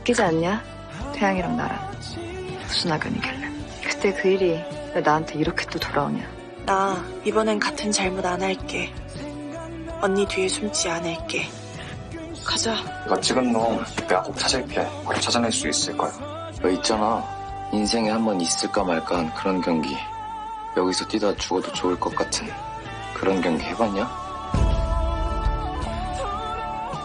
웃기지 않냐? 태양이랑 나랑 무슨 악연이길래 그때 그 일이 왜 나한테 이렇게 또 돌아오냐 나 이번엔 같은 잘못 안 할게. 언니 뒤에 숨지 않을게. 가자. 이거 찍은 놈 내가 꼭 찾을게. 바로 찾아낼 수 있을 거야. 너 있잖아. 인생에 한 번 있을까 말까 한 그런 경기. 여기서 뛰다 죽어도 좋을 것 같은 그런 경기 해봤냐?